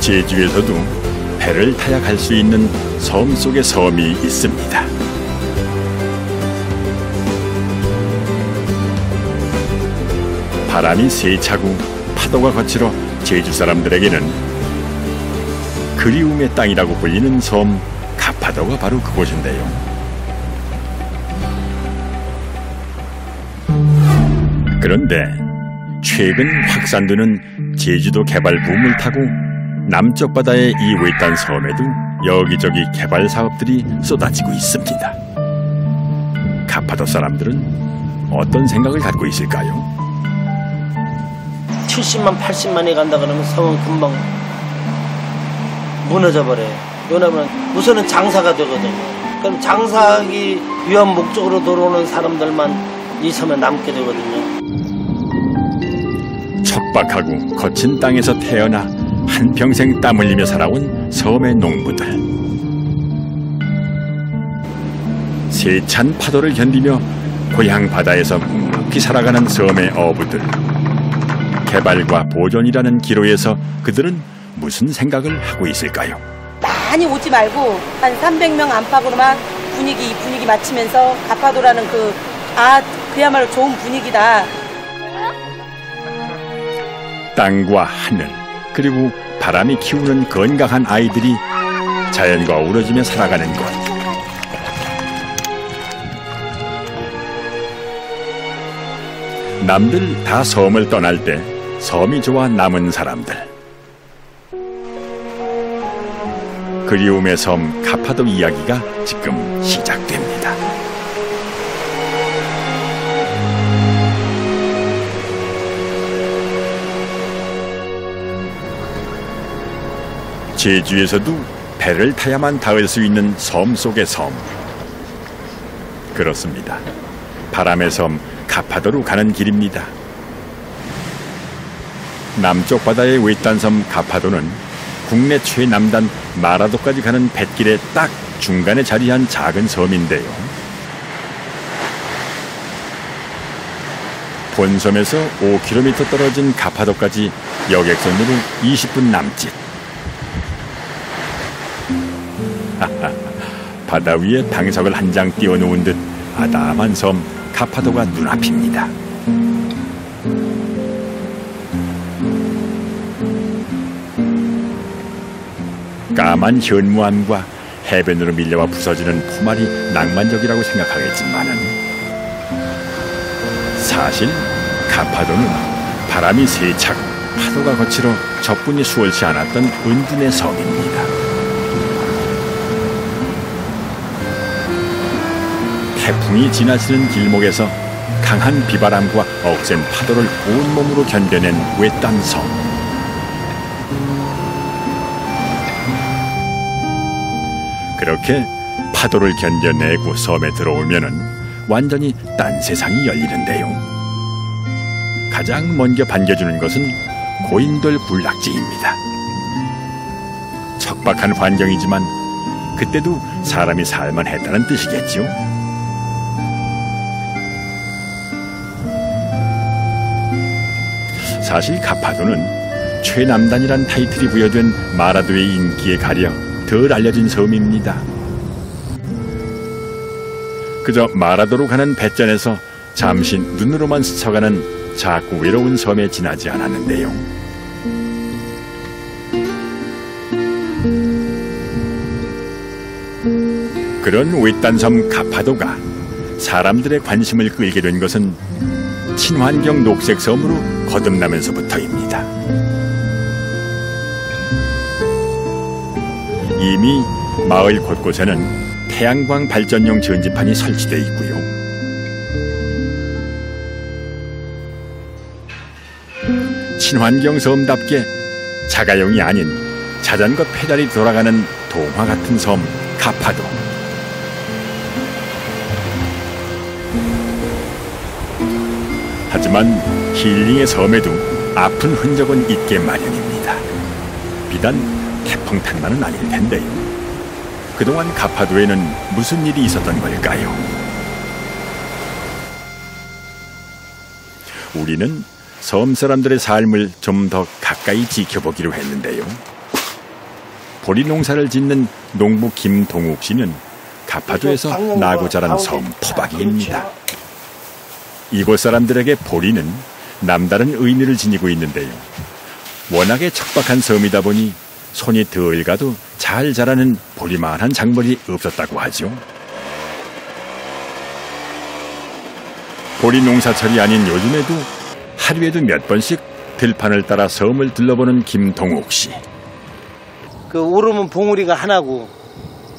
제주에서도 배를 타야 갈 수 있는 섬 속의 섬이 있습니다. 바람이 세차고 파도가 거칠어 제주 사람들에게는 그리움의 땅이라고 불리는 섬 가파도가 바로 그곳인데요. 그런데 최근 확산되는 제주도 개발 붐을 타고 남쪽 바다의 이 외딴 섬에도 여기저기 개발 사업들이 쏟아지고 있습니다. 가파도 사람들은 어떤 생각을 갖고 있을까요? 70만, 80만이 간다 그러면 섬은 금방 무너져 버려요. 왜냐면 우선은 장사가 되거든요. 그럼 장사하기 위한 목적으로 들어오는 사람들만 이 섬에 남게 되거든요. 척박하고 거친 땅에서 태어나 한평생 땀 흘리며 살아온 섬의 농부들. 세찬 파도를 견디며 고향 바다에서 묵묵히 살아가는 섬의 어부들. 개발과 보존이라는 기로에서 그들은 무슨 생각을 하고 있을까요? 많이 오지 말고 한 300명 안팎으로만 분위기 분위기 맞추면서 가파도라는 그 아 그야말로 좋은 분위기다. 땅과 하늘 그리고 바람이 키우는 건강한 아이들이 자연과 어우러지며 살아가는 곳. 남들 다 섬을 떠날 때 섬이 좋아 남은 사람들. 그리움의 섬 가파도 이야기가 지금 시작됩니다. 제주에서도 배를 타야만 닿을 수 있는 섬 속의 섬. 그렇습니다. 바람의 섬 가파도로 가는 길입니다. 남쪽 바다의 외딴 섬 가파도는 국내 최남단 마라도까지 가는 뱃길의 딱 중간에 자리한 작은 섬인데요. 본섬에서 5km 떨어진 가파도까지 여객선으로 20분 남짓. 바다 위에 방석을 한 장 띄워놓은 듯 아담한 섬 가파도가 눈앞입니다. 까만 현무암과 해변으로 밀려와 부서지는 포말이 낭만적이라고 생각하겠지만은 사실 가파도는 바람이 세차고 파도가 거칠어 적분이 수월치 않았던 은둔의 섬입니다. 태풍이 지나치는 길목에서 강한 비바람과 억센 파도를 온몸으로 견뎌낸 외딴 섬. 그렇게 파도를 견뎌내고 섬에 들어오면은 완전히 딴 세상이 열리는데요. 가장 먼저 반겨주는 것은 고인돌 군락지입니다. 척박한 환경이지만 그때도 사람이 살만 했다는 뜻이겠죠. 사실 가파도는 최남단이란 타이틀이 부여된 마라도의 인기에 가려 덜 알려진 섬입니다. 그저 마라도로 가는 배전에서 잠시 눈으로만 스쳐가는 작고 외로운 섬에 지나지 않았는데요. 그런 외딴 섬 가파도가 사람들의 관심을 끌게 된 것은 친환경 녹색 섬으로 거듭나면서부터입니다. 이미 마을 곳곳에는 태양광 발전용 전지판이 설치되어 있고요. 친환경 섬답게 자가용이 아닌 자전거 페달이 돌아가는 동화 같은 섬 가파도. 하지만 힐링의 섬에도 아픈 흔적은 있게 마련입니다. 비단 태풍탄만은 아닐 텐데요. 그동안 가파도에는 무슨 일이 있었던 걸까요? 우리는 섬 사람들의 삶을 좀 더 가까이 지켜보기로 했는데요. 보리 농사를 짓는 농부 김동욱 씨는 가파도에서 나고 자란 섬 토박이입니다. 이곳 사람들에게 보리는 남다른 의미를 지니고 있는데요. 워낙에 척박한 섬이다 보니 손이 덜 가도 잘 자라는 보리만한 작물이 없었다고 하죠. 보리 농사철이 아닌 요즘에도 하루에도 몇 번씩 들판을 따라 섬을 둘러보는 김동욱 씨. 그 오르면 봉우리가 하나고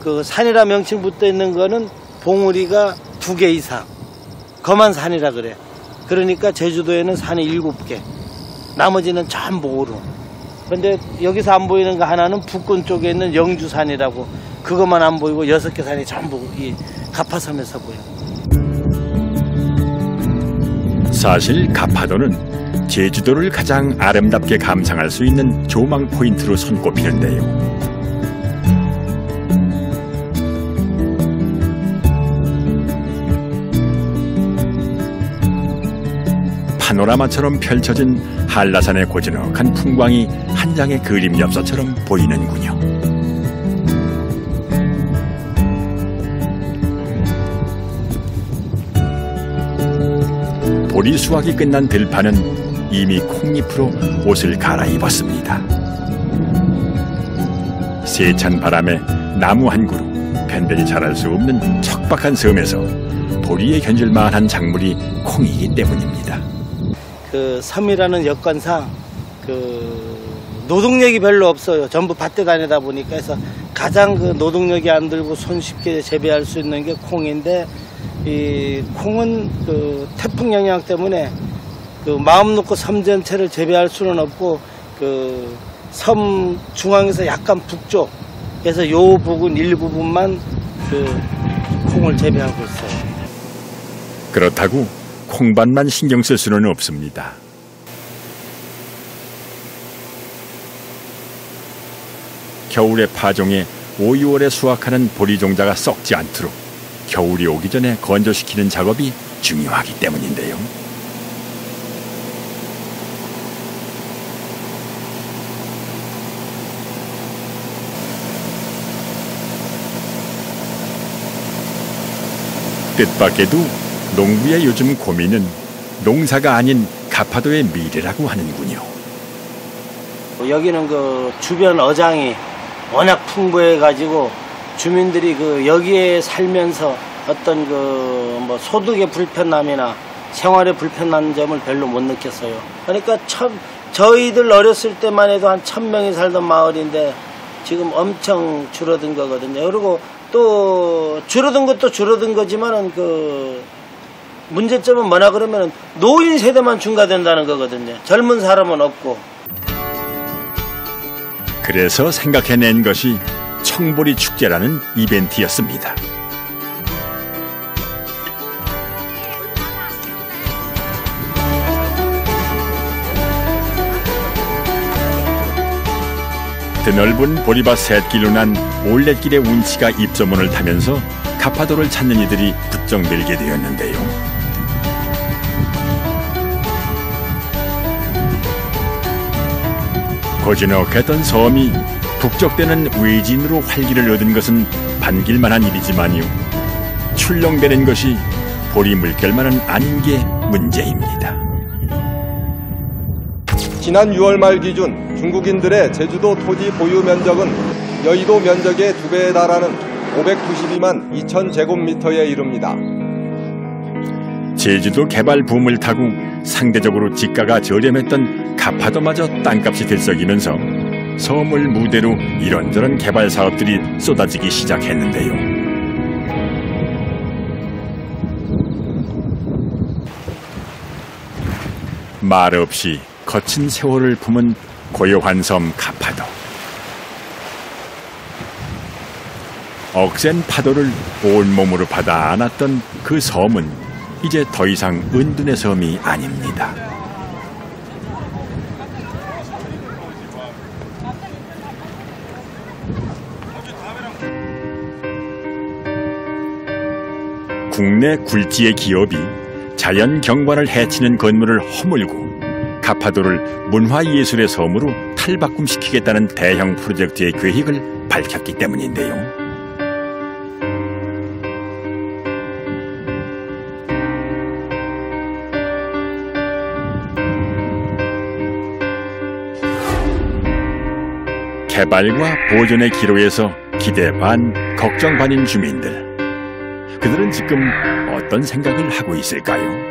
그 산이라 명칭 붙어 있는 거는 봉우리가 두 개 이상. 거만 산이라 그래. 그러니까 제주도에는 산이 일곱 개. 나머지는 전부 오름. 근데 여기서 안 보이는 거 하나는 북군 쪽에 있는 영주산이라고 그것만 안 보이고 여섯 개 산이 전부 이 가파섬에서 보여. 사실 가파도는 제주도를 가장 아름답게 감상할 수 있는 조망 포인트로 손꼽히는데요. 파노라마처럼 펼쳐진 한라산의 고즈넉한 풍광이 한 장의 그림 엽서처럼 보이는군요. 보리 수확이 끝난 들판은 이미 콩잎으로 옷을 갈아입었습니다. 세찬 바람에 나무 한 그루 편변히 자랄 수 없는 척박한 섬에서 보리에 견줄만한 작물이 콩이기 때문입니다. 그 섬이라는 여건상 그 노동력이 별로 없어요. 전부 밭에 다니다 보니까 해서 가장 그 노동력이 안 들고 손쉽게 재배할 수 있는 게 콩인데 이 콩은 그 태풍 영향 때문에 그 마음 놓고 섬 전체를 재배할 수는 없고 그 섬 중앙에서 약간 북쪽 그래서 요 부분 일부분만 그 콩을 재배하고 있어요. 그렇다고 콩밭만 신경 쓸 수는 없습니다. 겨울에 파종해 5, 6월에 수확하는 보리 종자가 썩지 않도록 겨울이 오기 전에 건조시키는 작업이 중요하기 때문인데요. 뜻밖에도 농부의 요즘 고민은 농사가 아닌 가파도의 미래라고 하는군요. 여기는 그 주변 어장이 워낙 풍부해 가지고 주민들이 그 여기에 살면서 어떤 그 뭐 소득의 불편함이나 생활의 불편한 점을 별로 못 느꼈어요. 그러니까 참 저희들 어렸을 때만 해도 한 천 명이 살던 마을인데 지금 엄청 줄어든 거거든요. 그리고 또 줄어든 것도 줄어든 거지만은 그 문제점은 뭐냐 그러면은 노인 세대만 증가된다는 거거든요. 젊은 사람은 없고. 그래서 생각해낸 것이 청보리 축제라는 이벤트였습니다. 드넓은 보리밭 셋길로 난 올레길의 운치가 입소문을 타면서 가파도를 찾는 이들이 부쩍 늘게 되었는데요. 고즈넉했던 섬이 북적대는 외진으로 활기를 얻은 것은 반길만한 일이지만요. 출렁대는 것이 보리 물결만은 아닌 게 문제입니다. 지난 6월 말 기준 중국인들의 제주도 토지 보유 면적은 여의도 면적의 두 배에 달하는 592만 2천 제곱미터에 이릅니다. 제주도 개발 붐을 타고 상대적으로 지가가 저렴했던 가파도마저 땅값이 들썩이면서 섬을 무대로 이런저런 개발 사업들이 쏟아지기 시작했는데요. 말 없이 거친 세월을 품은 고요한 섬 가파도. 억센 파도를 온몸으로 받아 안았던 그 섬은 이제 더 이상 은둔의 섬이 아닙니다. 국내 굴지의 기업이 자연 경관을 해치는 건물을 허물고 가파도를 문화예술의 섬으로 탈바꿈시키겠다는 대형 프로젝트의 계획을 밝혔기 때문인데요. 개발과 보존의 기로에서 기대 반, 걱정 반인 주민들. 그들은 지금 어떤 생각을 하고 있을까요?